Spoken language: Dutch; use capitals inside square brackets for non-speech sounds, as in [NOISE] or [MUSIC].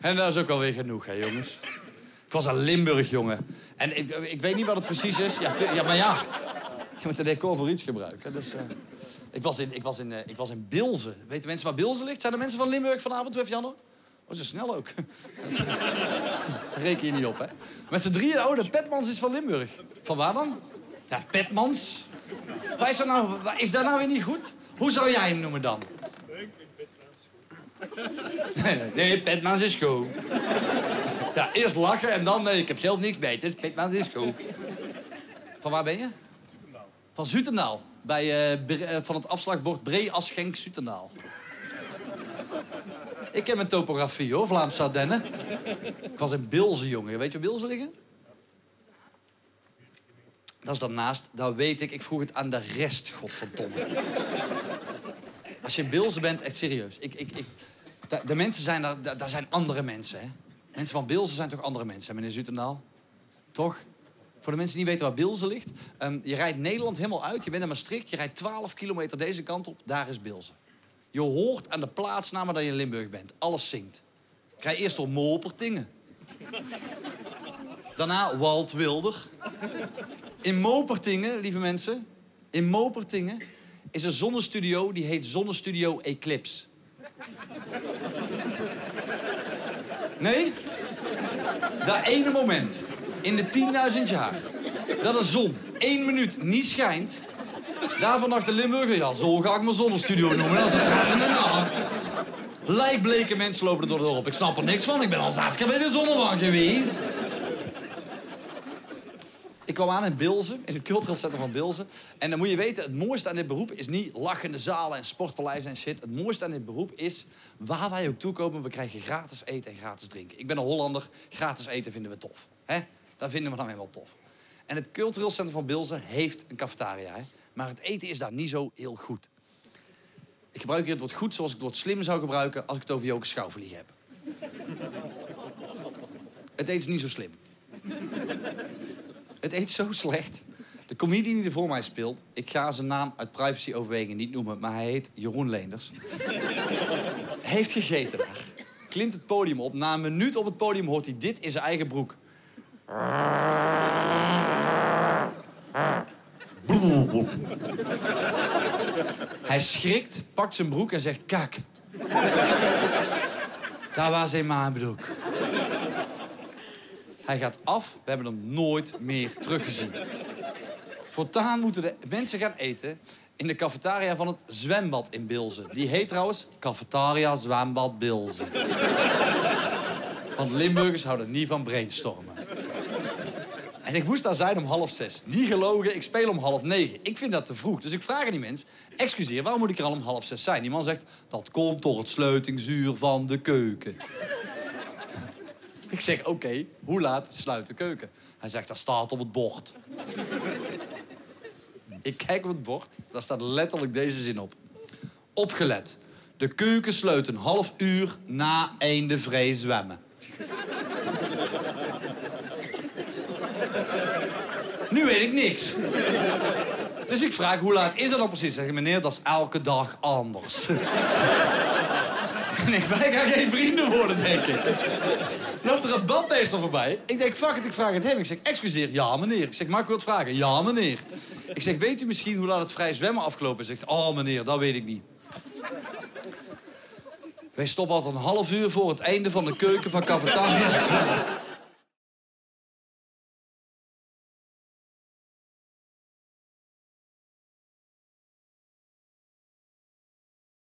En dat is ook alweer genoeg, hè, jongens. Ik was een Limburg, jongen. En ik, ik weet niet wat het precies is. Ja, ja maar ja. Je moet de decor voor iets gebruiken. Dus, eh, ik, was in, ik, was in, eh, ik was in Bilzen. Weten mensen waar Bilzen ligt? Zijn er mensen van Limburg vanavond? Heeft Janne? Oh, zo snel ook. [LAUGHS] Reken je niet op, hè? Met z'n drieën, oh, de Petmans is van Limburg. Van waar dan? Ja, Petmans. Waar is, dat nou, is dat nou weer niet goed? Hoe zou jij hem noemen dan? [LAUGHS] Nee, Petmans is goed. Ja, eerst lachen en dan, nee, ik heb zelf niks beter. Petmans is goed. Van waar ben je? Van Zutendaal. Bij, eh, eh, van het afslagbord Bree Aschenk Zutendaal. Ik heb een topografie hoor, Vlaamse Ardennen. Ik was in Bilzen, jongen. Weet je waar Bilzen liggen? Dat is daarnaast. Dat weet ik. Ik vroeg het aan de rest, godverdomme. Als je in Bilzen bent, echt serieus. Ik, ik, ik, de, mensen zijn daar, daar- zijn andere mensen, hè. Mensen van Bilzen zijn toch andere mensen, hè, meneer Zutendaal? Toch? Voor de mensen die niet weten waar Bilzen ligt. ehm, je rijdt Nederland helemaal uit. Je bent in Maastricht. Je rijdt 12 kilometer deze kant op. Daar is Bilzen. Je hoort aan de plaatsnamen dat je in Limburg bent. Alles zingt. Ik rij eerst door Mopertingen. Daarna Walt Wilder. In Mopertingen, lieve mensen, in Mopertingen is een zonnestudio die heet Zonnestudio Eclipse. Nee? Dat ene moment in de 10.000 jaar dat de zon één minuut niet schijnt, daarvan dacht de Limburger, ja, zo ga ik mijn zonnestudio noemen. Dat is een treffende naam. Lijkbleke mensen lopen er door de dorp. Ik snap er niks van. Ik ben al zes keer bij de zonnebank geweest. Ik kwam aan in Bilzen, in het cultureel centrum van Bilzen. En dan moet je weten, het mooiste aan dit beroep is niet lachende zalen en sportpaleizen en shit. Het mooiste aan dit beroep is, waar wij ook toekomen, we krijgen gratis eten en gratis drinken. Ik ben een Hollander, gratis eten vinden we tof. Hè? Dat vinden we dan wel tof. En het cultureel centrum van Bilzen heeft een cafetaria. Maar het eten is daar niet zo heel goed. Ik gebruik hier het woord goed zoals ik het woord slim zou gebruiken als ik het over Joke Schouwvlieg heb. het eten is niet zo slim. Het eet zo slecht. De comedian die er voor mij speelt, ik ga zijn naam uit privacyoverwegingen niet noemen, maar hij heet Jeroen Leenders. [LAUGHS] Heeft gegeten daar. Klimt het podium op. Na een minuut op het podium hoort hij dit in zijn eigen broek. Hij schrikt, pakt zijn broek en zegt: Kak. Daar was in mijn broek. Hij gaat af. We hebben hem nooit meer teruggezien. Voortaan moeten de mensen gaan eten in de cafetaria van het zwembad in Bilzen. Die heet trouwens Cafetaria Zwembad Bilzen. Want Limburgers houden niet van brainstormen. En ik moest daar zijn om half zes. Niet gelogen, ik speel om half negen. Ik vind dat te vroeg. Dus ik vraag aan die mens... Excuseer, waarom moet ik er al om half zes zijn? Die man zegt... Dat komt door het sluitingsuur van de keuken. [LAUGHS] Ik zeg, oké, hoe laat sluit de keuken? Hij zegt, dat staat op het bord. [LAUGHS] ik kijk op het bord, daar staat letterlijk deze zin op. Opgelet. De keuken sluit een half uur na einde vrij zwemmen. [LAUGHS] nu weet ik niks. Dus ik vraag, hoe laat is dat dan precies? Zeg meneer, dat is elke dag anders. en ik, wij gaan geen vrienden worden, denk ik. Er een badmeester voorbij. Ik denk, fuck it, ik vraag het hem. Ik zeg, excuseer, ja meneer. Ik zeg, mag ik wat vragen? Ja meneer. Ik zeg, weet u misschien hoe laat het vrij zwemmen afgelopen is? Zegt, oh meneer, dat weet ik niet. Wij stoppen altijd een half uur voor het einde van de keuken van cafetaria.